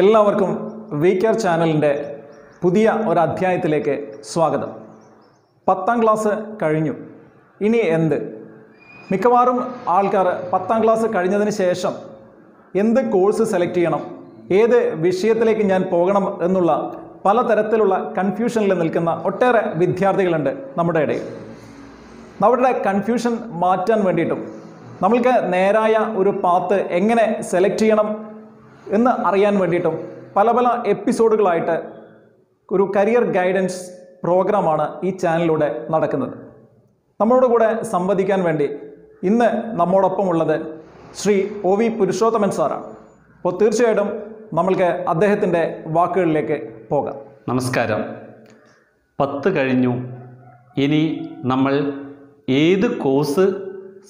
എല്ലാവർക്കും V care ചാനലിന്റെ പുതിയ ഒരു അധ്യായത്തിലേക്ക് സ്വാഗതം. പത്താം ക്ലാസ് കഴിഞ്ഞു. ഇനി എന്ത്? മിക്കവാറും ആൾക്കാർ പത്താം ക്ലാസ് കഴിഞ്ഞതിന് ശേഷം എന്ത് കോഴ്സ് സെലക്ട് ചെയ്യണം ഏത് വിഷയത്തിലേക്ക് ഞാൻ പോകണം എന്നുള്ള പലതരത്തിലുള്ള കൺഫ്യൂഷനിൽ നിൽക്കുന്ന ഒട്ടേറെ വിദ്യാർത്ഥികളുണ്ട് നമ്മുടെ ഇടയിൽ. നമ്മുടെ കൺഫ്യൂഷൻ മാറ്റാൻ വേണ്ടിയിട്ടും നമ്മൾക്ക് നേരായ ഒരു പാത്ത് എങ്ങനെ സെലക്ട് ചെയ്യണം എന്ന് അറിയാൻ വേണ്ടിയിട്ടും പല പല എപ്പിസോഡുകളായിട്ട് ഒരു കരിയർ ഗൈഡൻസ് പ്രോഗ്രാമാണ് ഈ ചാനലിലൂടെ നടക്കുന്നത്. നമ്മളോട് കൂടെ സംവദിക്കാൻ വേണ്ടി ഇന്ന് നമ്മോടൊപ്പം ഉള്ളത് ശ്രീ ഒ വി പുരുഷോത്തമൻ സാറാണ്. അപ്പോൾ തീർച്ചയായിട്ടും നമ്മൾക്ക് അദ്ദേഹത്തിന്റെ വാക്കുകളിലേക്ക് പോകാം. നമസ്കാരം. പത്ത് കഴിഞ്ഞു. ഇനി നമ്മൾ ഏത് കോഴ്സ്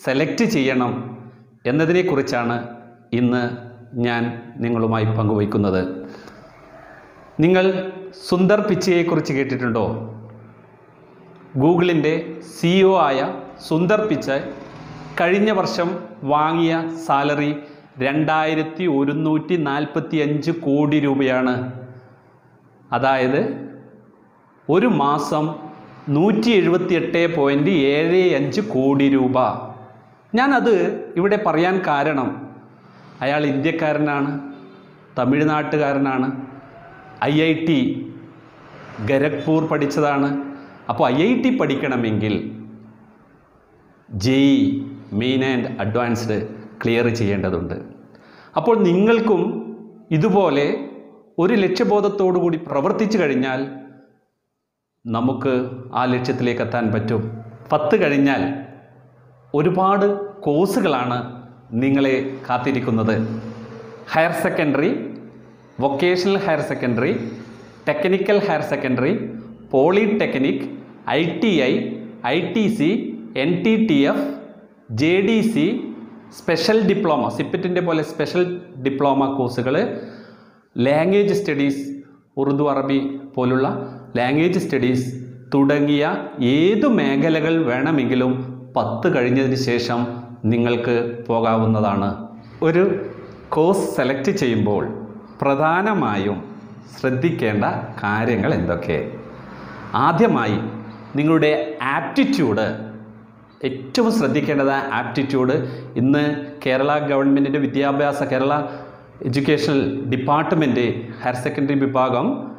സെലക്ട് ചെയ്യണം എന്നതിനെക്കുറിച്ചാണ് ഇന്ന് ഞാൻ നിങ്ങളുമായി പങ്കുവയ്ക്കുന്നത്. നിങ്ങൾ സുന്ദർ പിച്ചയെക്കുറിച്ച് കേട്ടിട്ടുണ്ടോ? ഗൂഗിളിന്റെ സിഇഒ ആയ സുന്ദർ പിച്ചൈ കഴിഞ്ഞ വർഷം വാങ്ങിയ സാലറി രണ്ടായിരത്തി ഒരുന്നൂറ്റി നാൽപ്പത്തി അഞ്ച് കോടി രൂപയാണ്. അതായത് ഒരു മാസം നൂറ്റി എഴുപത്തി എട്ട് പോയിന്റ് ഏഴ് അഞ്ച് കോടി രൂപ ഞാനത് ഇവിടെ പറയാൻ കാരണം അയാൾ ഇന്ത്യക്കാരനാണ് തമിഴ്നാട്ടുകാരനാണ് ഐ ഐ ടി ഖരഗ്പൂർ പഠിച്ചതാണ്. അപ്പോൾ ഐ ഐ ടി പഠിക്കണമെങ്കിൽ JEE main and advanced clear ചെയ്യേണ്ടതുണ്ട്. അപ്പോൾ നിങ്ങൾക്കും ഇതുപോലെ ഒരു ലക്ഷ്യബോധത്തോടു കൂടി പ്രവർത്തിച്ചു കഴിഞ്ഞാൽ നമുക്ക് ആ ലക്ഷ്യത്തിലേക്ക് എത്താൻ പറ്റും. പത്ത് കഴിഞ്ഞാൽ ഒരുപാട് കോഴ്സുകളാണ് നിങ്ങളെ കാത്തിരിക്കുന്നത്. Higher secondary vocational higher secondary technical higher secondary polytechnic I T I I T C N T T F J D C special diploma സിപ്പറ്റിന്റെ പോലെ സ്പെഷ്യൽ ഡിപ്ലോമ കോഴ്സുകൾ ലാംഗ്വേജ് സ്റ്റഡീസ് ഉറുദു അറബി പോലുള്ള ലാംഗ്വേജ് സ്റ്റഡീസ് തുടങ്ങിയ ഏതു മേഖലകൾ വേണമെങ്കിലും പത്ത് കഴിഞ്ഞതിന് ശേഷം നിങ്ങൾക്ക് പോകാവുന്നതാണ്. ഒരു കോഴ്സ് സെലക്ട് ചെയ്യുമ്പോൾ പ്രധാനമായും ശ്രദ്ധിക്കേണ്ട കാര്യങ്ങൾ എന്തൊക്കെ? ആദ്യമായി നിങ്ങളുടെ ആപ്റ്റിറ്റ്യൂഡ് ഏറ്റവും ശ്രദ്ധിക്കേണ്ടത് ആപ്റ്റിറ്റ്യൂഡ്. ഇന്ന് കേരള ഗവൺമെന്റിന്റെ വിദ്യാഭ്യാസ Kerala educational department higher secondary വിഭാഗം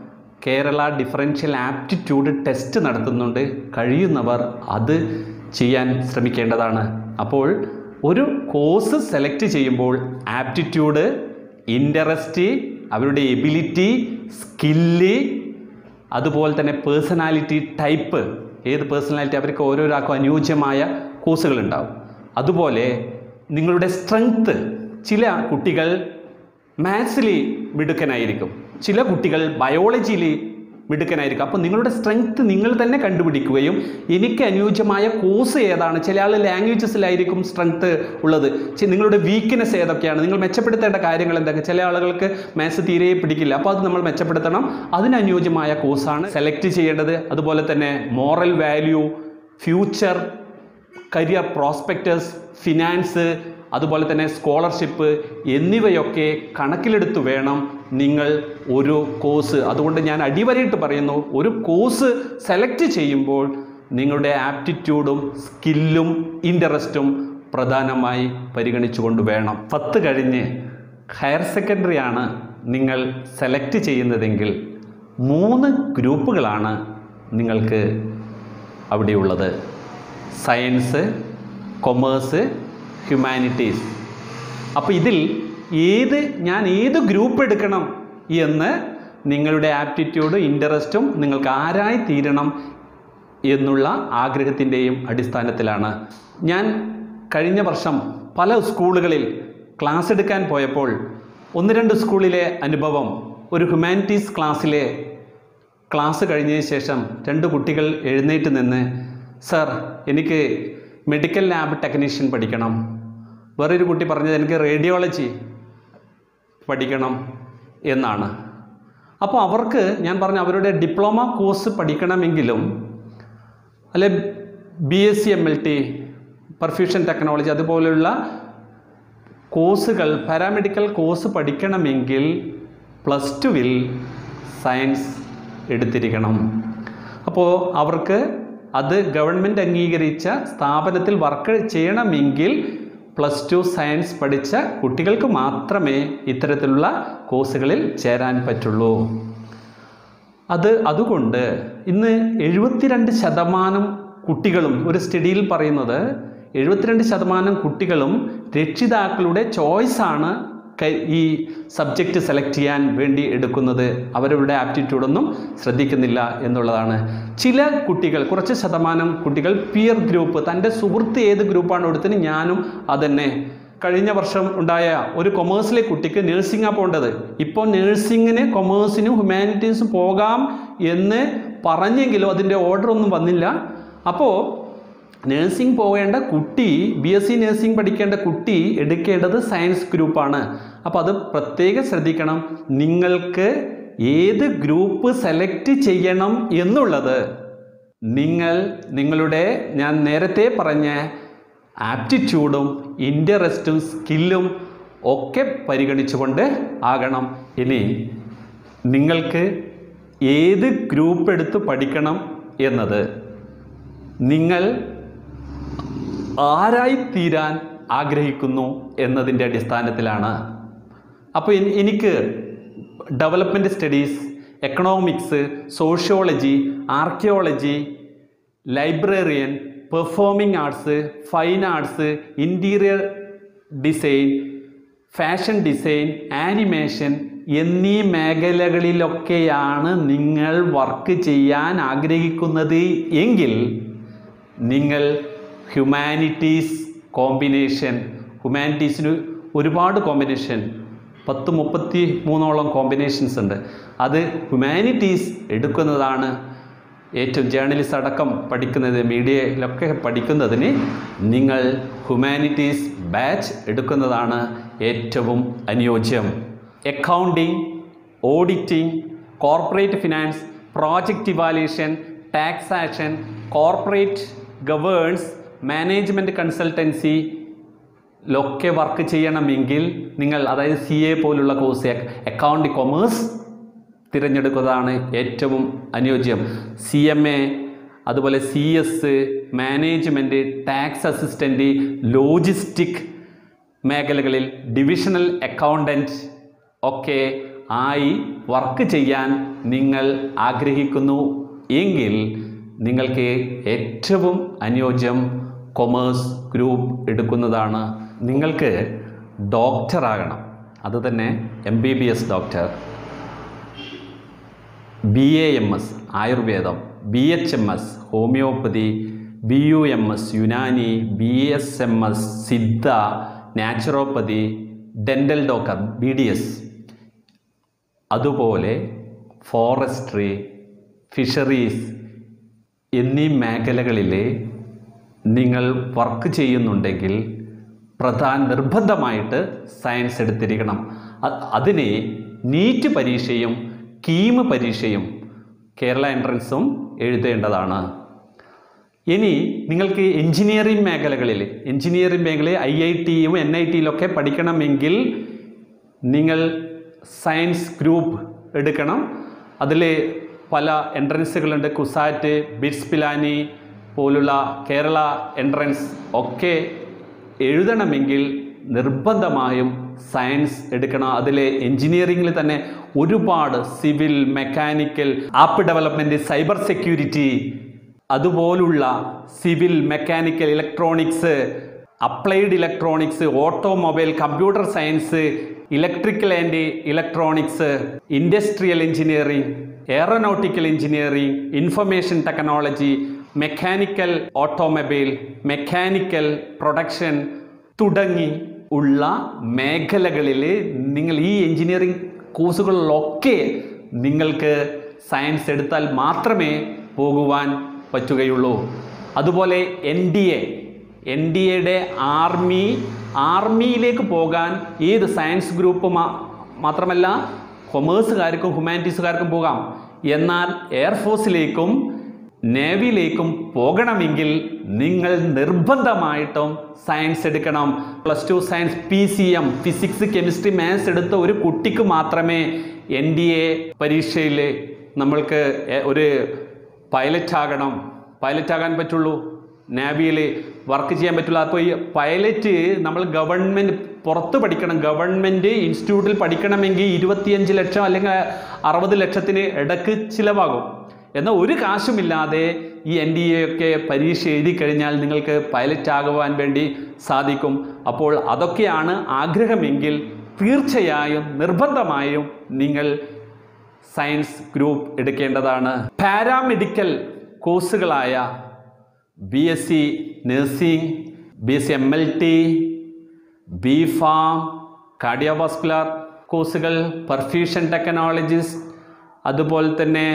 കേരള ഡിഫറൻഷ്യൽ ആപ്റ്റിറ്റ്യൂഡ് ടെസ്റ്റ് നടത്തുന്നുണ്ട്. കഴിയുന്നവർ അത് ചെയ്യാൻ ശ്രമിക്കേണ്ടതാണ്. അപ്പോൾ ഒരു കോഴ്സ് സെലക്ട് ചെയ്യുമ്പോൾ ആപ്റ്റിറ്റ്യൂഡ് ഇന്ററസ്റ്റ് അവരുടെ എബിലിറ്റി സ്കില്ല് അതുപോലെ തന്നെ പേഴ്സണാലിറ്റി ടൈപ്പ് ഏത് പേഴ്സണാലിറ്റി അവർക്ക് ഓരോരാൾക്കും അനുയോജ്യമായ കോഴ്സുകളുണ്ടാവും അതുപോലെ നിങ്ങളുടെ സ്ട്രെങ്ത്ത് ചില കുട്ടികൾ മാത്സിൽ മിടുക്കനായിരിക്കും. ചില കുട്ടികൾ ബയോളജിയിൽ മിടുക്കനായിരിക്കും. അപ്പോൾ നിങ്ങളുടെ സ്ട്രെങ്ത് നിങ്ങൾ തന്നെ കണ്ടുപിടിക്കുകയും എനിക്ക് അനുയോജ്യമായ കോഴ്സ് ഏതാണ്? ചില ആൾ ലാംഗ്വേജസിലായിരിക്കും സ്ട്രെങ്ത് ഉള്ളത്. നിങ്ങളുടെ വീക്ക്നെസ് ഏതൊക്കെയാണ്? നിങ്ങൾ മെച്ചപ്പെടുത്തേണ്ട കാര്യങ്ങൾ എന്തൊക്കെ? ചില ആളുകൾക്ക് മാത്സ് തീരെ പിടിക്കില്ല. അപ്പോൾ അത് നമ്മൾ മെച്ചപ്പെടുത്തണം. അതിനനുയോജ്യമായ കോഴ്സാണ് സെലക്ട് ചെയ്യേണ്ടത്. അതുപോലെ തന്നെ moral value future career prospectus finance അതുപോലെ തന്നെ സ്കോളർഷിപ്പ് എന്നിവയൊക്കെ കണക്കിലെടുത്ത് വേണം നിങ്ങൾ ഒരു കോഴ്സ് അതുകൊണ്ട് ഞാൻ അടിവരയിട്ട് പറയുന്നു ഒരു കോഴ്സ് സെലക്ട് ചെയ്യുമ്പോൾ നിങ്ങളുടെ ആപ്റ്റിറ്റ്യൂഡും സ്കില്ലും ഇൻട്രസ്റ്റും പ്രധാനമായി പരിഗണിച്ചുകൊണ്ട് വേണം. പത്ത് കഴിഞ്ഞ് ഹയർ സെക്കൻഡറി ആണ് നിങ്ങൾ സെലക്ട് ചെയ്യുന്നതെങ്കിൽ മൂന്ന് ഗ്രൂപ്പുകളാണ് നിങ്ങൾക്ക് അവിടെയുള്ളത്. സയൻസ് കൊമേഴ്സ് ഹ്യൂമാനിറ്റീസ് അപ്പോൾ ഇതിൽ ഏത് ഞാൻ ഏത് ഗ്രൂപ്പ് എടുക്കണം എന്ന് നിങ്ങളുടെ ആപ്റ്റിറ്റ്യൂഡ് ഇൻട്രസ്റ്റും നിങ്ങൾക്ക് ആരായി തീരണം എന്നുള്ള ആഗ്രഹത്തിന്റെയും അടിസ്ഥാനത്തിലാണ്. ഞാൻ കഴിഞ്ഞ വർഷം പല സ്കൂളുകളിൽ ക്ലാസ് എടുക്കാൻ പോയപ്പോൾ ഒന്ന് രണ്ട് സ്കൂളിലെ അനുഭവം ഒരു ഹ്യൂമാനിറ്റീസ് ക്ലാസ്സിലെ ക്ലാസ് കഴിഞ്ഞതിന് ശേഷം രണ്ട് കുട്ടികൾ എഴുന്നേറ്റ് നിന്ന് സർ എനിക്ക് മെഡിക്കൽ ലാബ് ടെക്നീഷ്യൻ പഠിക്കണം. വേറൊരു കുട്ടി പറഞ്ഞത് എനിക്ക് റേഡിയോളജി പഠിക്കണം എന്നാണ്. അപ്പോൾ അവർക്ക് ഞാൻ പറഞ്ഞ അവരുടെ ഡിപ്ലോമ കോഴ്സ് പഠിക്കണമെങ്കിലും അല്ലെ B S C M L T perfusion technology അതുപോലെയുള്ള കോഴ്സുകൾ പാരാമെഡിക്കൽ കോഴ്സ് പഠിക്കണമെങ്കിൽ പ്ലസ് ടുവിൽ സയൻസ് എടുത്തിരിക്കണം. അപ്പോൾ അവർക്ക് അത് ഗവൺമെന്റ് അംഗീകരിച്ച സ്ഥാപനത്തിൽ വർക്ക് ചെയ്യണമെങ്കിൽ പ്ലസ് ടു സയൻസ് പഠിച്ച കുട്ടികൾക്ക് മാത്രമേ ഇത്തരത്തിലുള്ള കോഴ്സുകളിൽ ചേരാൻ പറ്റുള്ളൂ. അത് അതുകൊണ്ട് ഇന്ന് എഴുപത്തിരണ്ട് ശതമാനം കുട്ടികളും ഒരു സ്റ്റഡിയിൽ പറയുന്നത് എഴുപത്തിരണ്ട് ശതമാനം കുട്ടികളും രക്ഷിതാക്കളുടെ ചോയ്സാണ് ഈ സബ്ജക്റ്റ് സെലക്ട് ചെയ്യാൻ വേണ്ടി എടുക്കുന്നത് അവരുടെ ആപ്റ്റിറ്റ്യൂഡൊന്നും ശ്രദ്ധിക്കുന്നില്ല എന്നുള്ളതാണ്. ചില കുട്ടികൾ കുറച്ച് ശതമാനം കുട്ടികൾ പിയർ ഗ്രൂപ്പ് തന്റെ സുഹൃത്ത് ഏത് ഗ്രൂപ്പാണ് എടുത്തത് ഞാനും അതന്നെ. കഴിഞ്ഞ വർഷം ഉണ്ടായ ഒരു കൊമേഴ്സിലെ കുട്ടിക്ക് നേഴ്സിംഗാണ് പോകേണ്ടത് ഇപ്പോൾ നേഴ്സിങ്ങിന് കൊമേഴ്സിനും ഹ്യൂമാനിറ്റീസും പോകാം എന്ന് പറഞ്ഞെങ്കിലും അതിന്റെ ഓർഡർ ഒന്നും വന്നില്ല. അപ്പോൾ നേഴ്സിംഗ് പോകേണ്ട കുട്ടി ബി എസ് സി നേഴ്സിംഗ് പഠിക്കേണ്ട കുട്ടി എടുക്കേണ്ടത് സയൻസ് ഗ്രൂപ്പാണ് അപ്പോൾ അത് പ്രത്യേകം ശ്രദ്ധിക്കണം. നിങ്ങൾക്ക് ഏത് ഗ്രൂപ്പ് സെലക്ട് ചെയ്യണം എന്നുള്ളത്. നിങ്ങൾ നിങ്ങളുടെ ഞാൻ നേരത്തെ പറഞ്ഞ ആപ്റ്റിറ്റ്യൂഡും ഇന്ററസ്റ്റും സ്കില്ലും ഒക്കെ പരിഗണിച്ചുകൊണ്ട് ആകണം. ഇനി നിങ്ങൾക്ക് ഏത് ഗ്രൂപ്പ് എടുത്ത് പഠിക്കണം എന്നത്. നിങ്ങൾ ആരായി തീരാൻ ആഗ്രഹിക്കുന്നു എന്നതിന്റെ അടിസ്ഥാനത്തിലാണ്. അപ്പോൾ എനിക്ക് development studies economics sociology archaeology librarian performing arts fine arts interior design fashion design animation എന്നീ മേഖലകളിലൊക്കെയാണ് നിങ്ങൾ വർക്ക് ചെയ്യാൻ ആഗ്രഹിക്കുന്നത് എങ്കിൽ നിങ്ങൾ ഹ്യൂമാനിറ്റീസ് കോമ്പിനേഷൻ ഹ്യൂമാനിറ്റീസിന് ഒരുപാട് കോമ്പിനേഷൻ പത്ത് മുപ്പത്തി മൂന്നോളം കോമ്പിനേഷൻസ് ഉണ്ട്. അത് ഹ്യൂമാനിറ്റീസ് എടുക്കുന്നതാണ് ഏറ്റവും ജേർണലിസ്റ്റ് അടക്കം പഠിക്കുന്നത് മീഡിയയിലൊക്കെ പഠിക്കുന്നതിന് നിങ്ങൾ ഹ്യൂമാനിറ്റീസ് ബാച്ച് എടുക്കുന്നതാണ് ഏറ്റവും അനുയോജ്യം. Accounting auditing corporate finance project evaluation taxation corporate governance management consultancy ലൊക്കെ വർക്ക് ചെയ്യണമെങ്കിൽ നിങ്ങൾ അതായത് സി എ പോലുള്ള കോഴ്സ് അക്കൗണ്ട് കൊമേഴ്സ് തിരഞ്ഞെടുക്കുന്നതാണ് ഏറ്റവും അനുയോജ്യം. സി എം എ അതുപോലെ C S management tax assistant logistic മേഖലകളിൽ ഡിവിഷണൽ അക്കൗണ്ടന്റ് ഒക്കെ ആയി വർക്ക് ചെയ്യാൻ നിങ്ങൾ ആഗ്രഹിക്കുന്നു. എങ്കിൽ നിങ്ങൾക്ക് ഏറ്റവും അനുയോജ്യം കൊമേഴ്സ് ഗ്രൂപ്പ് എടുക്കുന്നതാണ്. നിങ്ങൾക്ക് ഡോക്ടറാകണം അത് തന്നെ M B B S doctor B A M S ആയുർവേദം. B H M S homeopathy B U M S Unani. B S M S Siddha. Naturopathy dental doctor B D S അതുപോലെ forestry fisheries എന്നീ മേഖലകളിൽ നിങ്ങൾ work ചെയ്യുന്നുണ്ടെങ്കിൽ പ്രധാന നിർബന്ധമായിട്ട് science എടുത്തിരിക്കണം. അതിനെ NEET പരീക്ഷയും കീം പരീക്ഷയും കേരള എൻട്രൻസും എഴുതേണ്ടതാണ്. ഇനി നിങ്ങൾക്ക് എഞ്ചിനീയറിംഗ് മേഖലകളിൽ എഞ്ചിനീയറിംഗ് മേഖലയിൽ ഐ ഐ ടിയും എൻ ഐ ടിയിലൊക്കെ പഠിക്കണമെങ്കിൽ നിങ്ങൾ സയൻസ് ഗ്രൂപ്പ് എടുക്കണം. അതിൽ പല എൻട്രൻസുകളുണ്ട്. കുസാറ്റ് ബിറ്റ്സ് പിലാനി പോലുള്ള കേരള എൻട്രൻസ് ഒക്കെ എഴുതണമെങ്കിൽ നിർബന്ധമായും സയൻസ് എടുക്കണം. അതിലെ എൻജിനീയറിംഗിൽ തന്നെ ഒരുപാട് civil mechanical app development cyber security അതുപോലുള്ള civil mechanical electronics applied electronics automobile computer science electrical and electronics industrial engineering aeronautical engineering information technology mechanical automobile mechanical production തുടങ്ങി ഉള്ള മേഖലകളിൽ നിങ്ങൾ ഈ എഞ്ചിനീയറിംഗ് കോഴ്സുകളിലൊക്കെ നിങ്ങൾക്ക് സയൻസ് എടുത്താൽ മാത്രമേ പോകുവാൻ പറ്റുകയുള്ളൂ. അതുപോലെ N D A N D എയുടെ ആർമി ആർമിയിലേക്ക് പോകാൻ ഏത് സയൻസ് ഗ്രൂപ്പ് മാത്രമല്ല കൊമേഴ്സുകാർക്കും ഹ്യൂമാനിറ്റീസുകാർക്കും പോകാം. എന്നാൽ എയർഫോഴ്സിലേക്കും നേവിയിലേക്കും പോകണമെങ്കിൽ നിങ്ങൾ നിർബന്ധമായിട്ടും സയൻസ് എടുക്കണം. Plus two science P C M physics chemistry maths എടുത്ത ഒരു കുട്ടിക്ക് മാത്രമേ എൻ ഡി എ പരീക്ഷയിൽ നമ്മൾക്ക് ഒരു പൈലറ്റ് ആകണം. പൈലറ്റ് ആകാൻ പറ്റുള്ളൂ. നേവിയിൽ വർക്ക് ചെയ്യാൻ പറ്റുള്ളൂ അപ്പോൾ ഈ പൈലറ്റ് നമ്മൾ ഗവൺമെന്റ് പുറത്ത് പഠിക്കണം. ഗവൺമെന്റ് ഇൻസ്റ്റിറ്റ്യൂട്ടിൽ പഠിക്കണമെങ്കിൽ ഇരുപത്തിയഞ്ച് ലക്ഷം അല്ലെങ്കിൽ അറുപത് ലക്ഷത്തിന് ഇടയ്ക്ക് ചിലവാകും. എന്നാൽ ഒരു കാശുമില്ലാതെ ഈ എൻ ഡി എ ഒക്കെ പരീക്ഷ എഴുതി കഴിഞ്ഞാൽ നിങ്ങൾക്ക് പൈലറ്റ് ആകുവാൻ വേണ്ടി സാധിക്കും. അപ്പോൾ അതൊക്കെയാണ് ആഗ്രഹമെങ്കിൽ തീർച്ചയായും നിർബന്ധമായും നിങ്ങൾ സയൻസ് ഗ്രൂപ്പ് എടുക്കേണ്ടതാണ്. Paramedical കോഴ്സുകളായ B S C nursing B S C M L T B pharm cardiovascular കോഴ്സുകൾ പെർഫ്യൂഷൻ ടെക്നോളജീസ് അതുപോലെ തന്നെ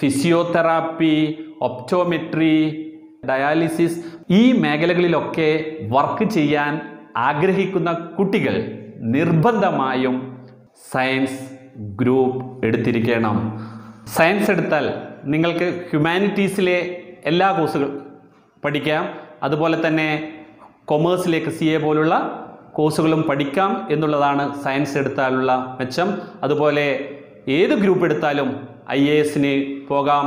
ഫിസിയോതെറാപ്പി ഒപ്റ്റോമെട്രി ഡയാലിസിസ് ഈ മേഖലകളിലൊക്കെ വർക്ക് ചെയ്യാൻ ആഗ്രഹിക്കുന്ന കുട്ടികൾ നിർബന്ധമായും സയൻസ് ഗ്രൂപ്പ് എടുത്തിരിക്കണം. സയൻസ് എടുത്താൽ നിങ്ങൾക്ക് ഹ്യൂമാനിറ്റീസിലെ എല്ലാ കോഴ്സുകൾ പഠിക്കാം. അതുപോലെ തന്നെ കൊമേഴ്സിലേക്ക് സി എ പോലുള്ള കോഴ്സുകളും പഠിക്കാം എന്നുള്ളതാണ് സയൻസ് എടുത്താലുള്ള മെച്ചം. അതുപോലെ ഏത് ഗ്രൂപ്പ് എടുത്താലും ഐ എ എസിന് പോകാം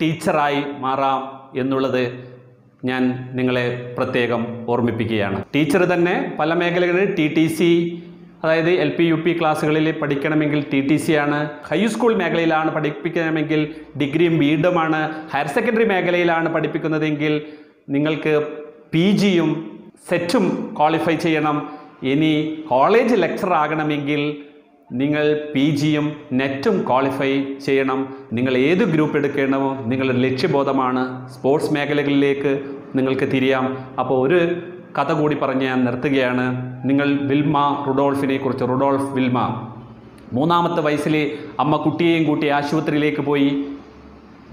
ടീച്ചറായി മാറാം എന്നുള്ളത് ഞാൻ നിങ്ങളെ പ്രത്യേകം ഓർമ്മിപ്പിക്കുകയാണ്. ടീച്ചർ തന്നെ പല മേഖലകളിൽ ടി ടി സി അതായത് എൽ പി യു പി ക്ലാസ്സുകളിൽ പഠിക്കണമെങ്കിൽ ടി ടി സി ആണ്. ഹൈസ്കൂൾ മേഖലയിലാണ് പഠിപ്പിക്കണമെങ്കിൽ ഡിഗ്രിയും ബി എഡുമാണ് ഹയർ സെക്കൻഡറി മേഖലയിലാണ് പഠിപ്പിക്കുന്നതെങ്കിൽ നിങ്ങൾക്ക് പി ജിയും സെറ്റും ക്വാളിഫൈ ചെയ്യണം. ഇനി കോളേജ് ലെക്ചർ ആകണമെങ്കിൽ നിങ്ങൾ പി ജിയും നെറ്റും ക്വാളിഫൈ ചെയ്യണം. നിങ്ങൾ ഏത് ഗ്രൂപ്പ് എടുക്കണമോ നിങ്ങളുടെ ലക്ഷ്യബോധമാണ് സ്പോർട്സ് മേഖലകളിലേക്ക് നിങ്ങൾക്ക് തിരിയാം. അപ്പോൾ ഒരു കഥ കൂടി പറഞ്ഞ് ഞാൻ നിർത്തുകയാണ്. നിങ്ങൾ വിൽമ റുഡോൾഫിനെ കുറിച്ച് റുഡോൾഫ് വിൽമ. മൂന്നാമത്തെ വയസ്സിലെ അമ്മ കുട്ടിയെയും കൂട്ടി ആശുപത്രിയിലേക്ക് പോയി.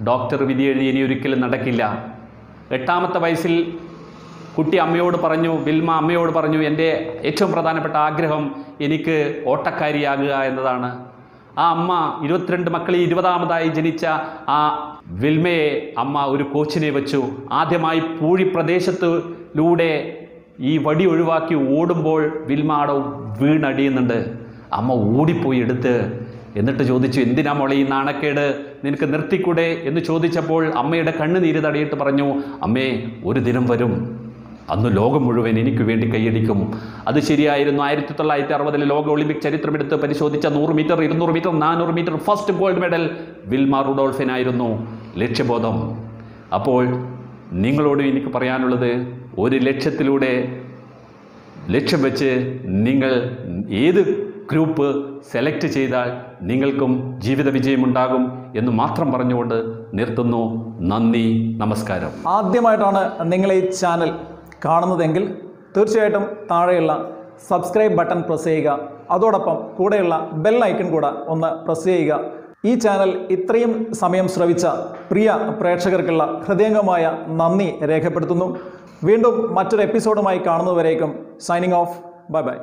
ഡോക്ടർ വിധി എഴുതി ഇനി ഒരിക്കലും നടക്കില്ല. എട്ടാമത്തെ വയസ്സിൽ കുട്ടി അമ്മയോട് പറഞ്ഞു വിൽമ അമ്മയോട് പറഞ്ഞു എന്റെ ഏറ്റവും പ്രധാനപ്പെട്ട ആഗ്രഹം എനിക്ക് ഓട്ടക്കാരിയാകുക എന്നതാണ്. ആ അമ്മ ഇരുപത്തിരണ്ട് മക്കളിൽ ഇരുപതാമതായി ജനിച്ച ആ വിൽമയെ അമ്മ ഒരു കോച്ചിനെ വെച്ചു. ആദ്യമായി പൂഴി പ്രദേശത്തിലൂടെ ഈ വടി ഒഴിവാക്കി ഓടുമ്പോൾ വിൽമ അവിടെ വീണടിയുന്നുണ്ട്. അമ്മ ഓടിപ്പോയി എടുത്ത് എന്നിട്ട് ചോദിച്ചു എന്തിനാ മോളെ ഈ നാണക്കേട്? നിനക്ക് നിർത്തിക്കൂടെ? എന്ന് ചോദിച്ചപ്പോൾ അമ്മയുടെ കണ്ണുനീര് തടയിട്ട് പറഞ്ഞു അമ്മേ ഒരു ദിനം വരും. അന്ന് ലോകം മുഴുവൻ എനിക്ക് വേണ്ടി കൈയടിക്കും. അത് ശരിയായിരുന്നു. ആയിരത്തി തൊള്ളായിരത്തി അറുപതിലെ ലോക ഒളിമ്പിക് ചരിത്രമെടുത്ത് പരിശോധിച്ച നൂറ് മീറ്റർ ഇരുന്നൂറ് മീറ്റർ നാനൂറ് metre first gold medal Wilma റുഡോൾഫിനായിരുന്നു. ലക്ഷ്യബോധം. അപ്പോൾ നിങ്ങളോട് എനിക്ക് പറയാനുള്ളത് ഒരു ലക്ഷ്യത്തിലൂടെ ലക്ഷ്യം വെച്ച് നിങ്ങൾ ഏത് ഗ്രൂപ്പ് സെലക്ട് ചെയ്താൽ നിങ്ങൾക്കും ജീവിത വിജയമുണ്ടാകും എന്ന് മാത്രം പറഞ്ഞുകൊണ്ട് നിർത്തുന്നു. നന്ദി നമസ്കാരം. ആദ്യമായിട്ടാണ് നിങ്ങൾ ഈ ചാനൽ കാണുന്നതെങ്കിൽ തീർച്ചയായിട്ടും താഴെയുള്ള സബ്സ്ക്രൈബ് ബട്ടൺ പ്രസ് ചെയ്യുക. അതോടൊപ്പം കൂടെയുള്ള ബെൽ ഐക്കൺ കൂടെ ഒന്ന് പ്രസ് ചെയ്യുക. ഈ ചാനൽ ഇത്രയും സമയം ശ്രവിച്ച പ്രിയ പ്രേക്ഷകർക്കുള്ള ഹൃദയംഗമായ നന്ദി രേഖപ്പെടുത്തുന്നു. വീണ്ടും മറ്റൊരു എപ്പിസോഡുമായി കാണുന്നതുവരേക്കും സൈനിങ് ഓഫ് ബൈ ബൈ